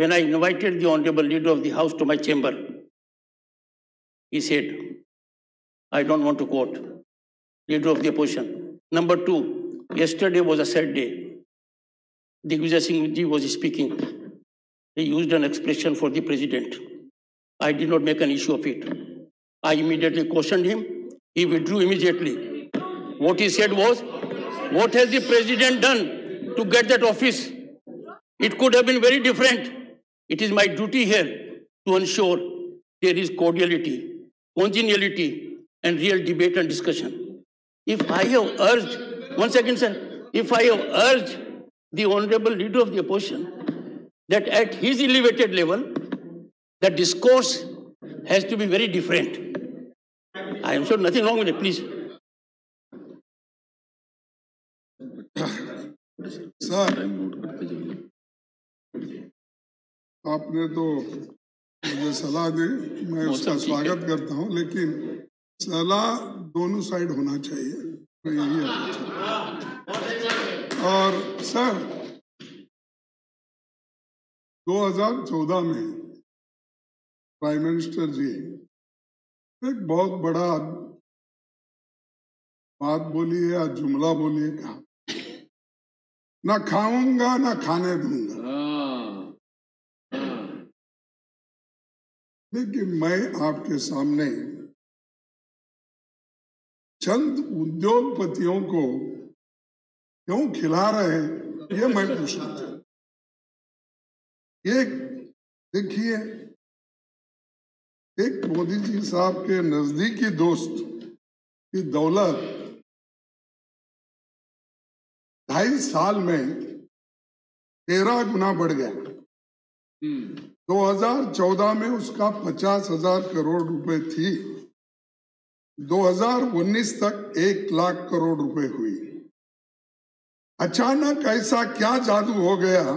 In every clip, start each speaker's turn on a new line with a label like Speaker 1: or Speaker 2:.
Speaker 1: when I invited the Honorable Leader of the House to my chamber, he said, I don't want to quote, Leader of the Opposition. Number two, yesterday was a sad day. Digvijay Singh ji was speaking. He used an expression for the president. I did not make an issue of it. I immediately cautioned him. He withdrew immediately. What he said was, what has the president done to get that office? It could have been very different. It is my duty here to ensure there is cordiality, congeniality, and real debate and discussion. If I have urged, one second, sir, if I have urged the honorable leader of the opposition that at his elevated level, the discourse has to be very different. I am sure nothing wrong with it, please.
Speaker 2: Sir आपने तो मुझे सलाह दी मैं उसका स्वागत करता हूँ लेकिन सलाह दोनों साइड होना चाहिए। मैं यही अपेक्षा और सर 2014 में प्राइम मिनिस्टर जी एक बहुत बड़ा बात बोली है या जुमला बोली है कहा ना खाऊँगा ना खाने दूँगा। लेकिन मैं आपके सामने चंद उद्योगपतियों को क्यों खिला रहे हैं, ये मैं पूछना चाहता एक देखिए, एक मोदी जी साहब के नजदीकी दोस्त की दौलत ढाई साल में तेरह गुना बढ़ गया। 2014 में उसका पचास हज़ार करोड़ रुपए थी। 2019 तक एक लाख करोड़ रुपए हुई। अचानक ऐसा क्या जादू हो गया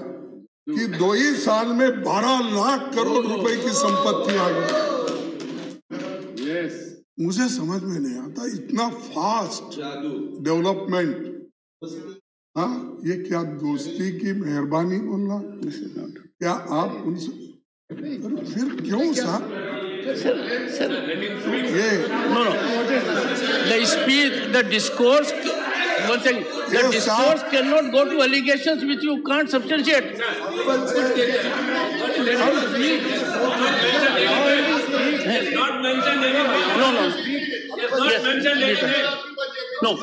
Speaker 2: कि दो ही साल में 12 लाख करोड़ रुपए की संपत्ति आ गई। मुझे समझ में नहीं आता इतना फास्ट डेवलपमेंट हाँ ये क्या दोस्ती की मेहरबानी बोलना? क्या आप उनसे फिर क्यों
Speaker 1: सा no no
Speaker 3: the speech the
Speaker 1: discourse one
Speaker 3: thing
Speaker 1: they
Speaker 3: can
Speaker 1: not
Speaker 3: go
Speaker 1: to allegations which you can't substantiate not mention any no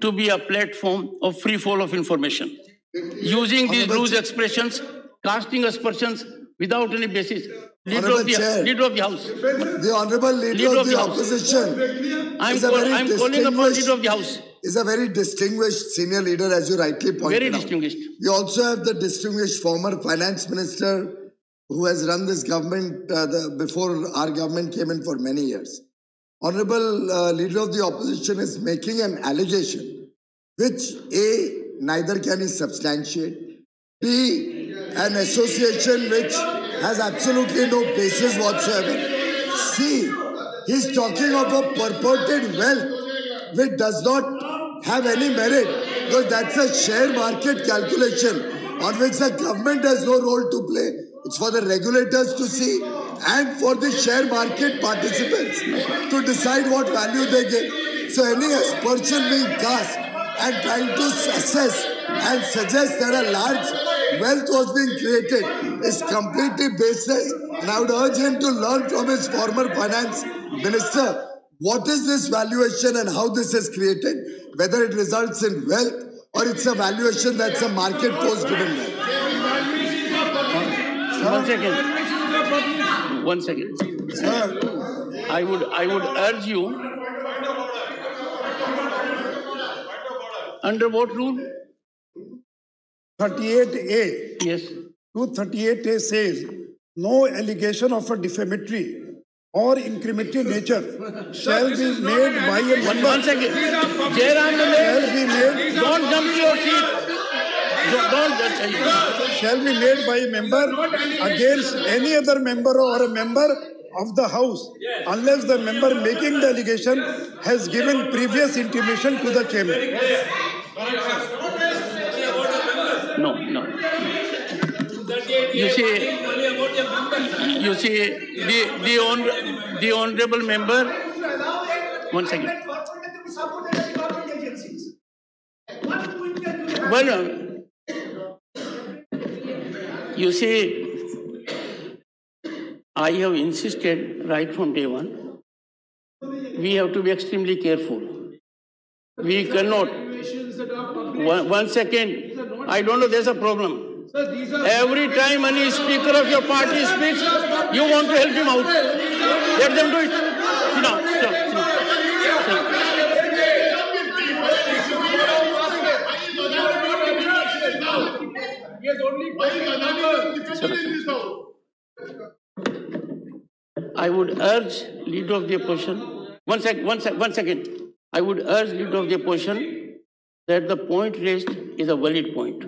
Speaker 1: to be a platform of free fall of information. Using these loose expressions, casting aspersions without any basis. Leader
Speaker 4: Honorable
Speaker 1: of the,
Speaker 4: Chair.
Speaker 1: leader of the house.
Speaker 4: The Honorable Leader,
Speaker 1: Leader
Speaker 4: of
Speaker 1: of
Speaker 4: the
Speaker 1: the
Speaker 4: Opposition
Speaker 1: I'm,
Speaker 4: is a
Speaker 1: call-
Speaker 4: very
Speaker 1: I'm calling upon leader of the house.
Speaker 4: is a very distinguished senior leader, as you rightly pointed
Speaker 1: Very
Speaker 4: out.
Speaker 1: distinguished.
Speaker 4: We also have the distinguished former finance minister who has run this government uh, the, before our government came in for many years. Honorable uh, leader of the opposition is making an allegation which A, neither can he substantiate, B, an association which has absolutely no basis whatsoever, C, he's talking of a purported wealth which does not have any merit because that's a share market calculation on which the government has no role to play. It's for the regulators to see and for the share market participants to decide what value they give. So any aspersion being cast and trying to assess and suggest that a large wealth was being created is completely baseless. And I would urge him to learn from his former finance minister what is this valuation and how this is created, whether it results in wealth or it's a valuation that's a market post wealth.
Speaker 1: One second. One second. I would, I would urge you. Under what rule?
Speaker 5: 38A.
Speaker 1: Yes.
Speaker 5: 238A says, no allegation of a defamatory or incriminatory nature shall be made by a
Speaker 1: One,
Speaker 5: member,
Speaker 1: one second. Jairam
Speaker 5: shall be made,
Speaker 1: don't jump your. Don't, don't, that's-
Speaker 5: shall be made by a member against any other member or a member of the house unless the member making the allegation has given previous intimation to the chamber.
Speaker 1: no, no. You
Speaker 3: A
Speaker 1: see-
Speaker 3: talking only about the members.
Speaker 1: You see, the, the hon- the honorable member, one second. Well, uh, you see, I have insisted right from day one, we have to be extremely careful. We cannot, one, one second, I don't know, there's a problem. Every time any speaker of your party speaks, you want to help him out. Let them do it. Sit down, sit down, sit down. Sit down. I would urge leader of the opposition, one sec, one sec, one second. I would urge leader of the opposition that the point raised is a valid point.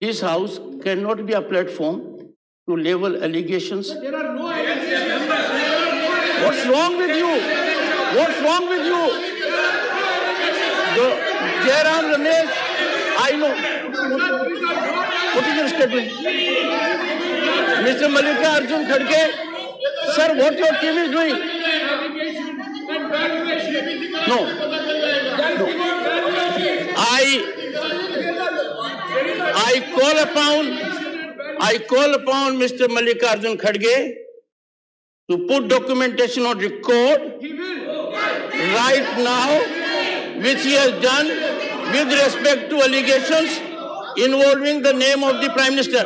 Speaker 1: This house cannot be a platform to level allegations.
Speaker 3: There are no allegations.
Speaker 1: What's wrong with you? What's wrong with you? The Jairam Ramesh, I know. What is your statement? Mr. Malika Arjun Khadge, sir, what your team is doing? No. No. I, I call upon, I call upon Mr. Malika Arjun Khadge to put documentation on record right now, which he has done with respect to allegations involving the name of the Prime Minister.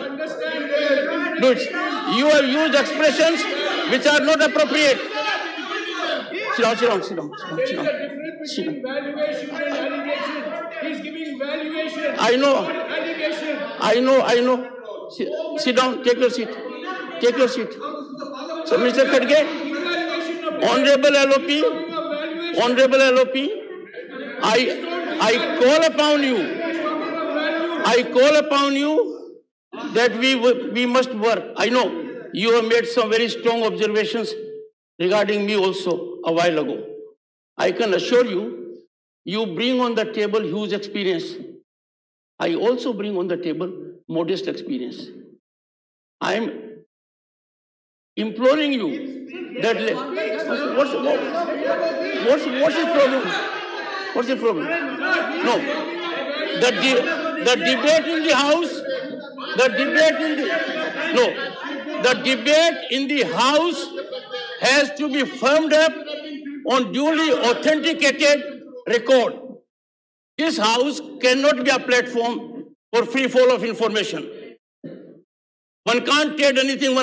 Speaker 1: You have used expressions which are not appropriate. Sit down, sit down, sit down, sit down, sit down.
Speaker 3: He's giving valuation.
Speaker 1: I know, I know, I know. Sit, sit down, take your seat. Take your seat. So, Mr.
Speaker 3: Kharge,
Speaker 1: Honorable LOP. Honorable LOP, I, I call upon you, I call upon you that we, we must work. I know you have made some very strong observations regarding me also a while ago. I can assure you, you bring on the table huge experience. I also bring on the table modest experience. I am imploring you that what's, what's, what's, what's the problem? What's the problem? No. The, de- the debate in the house, the debate in the, no, the debate in the house has to be firmed up on duly authenticated record. This house cannot be a platform for free fall of information. One can't take anything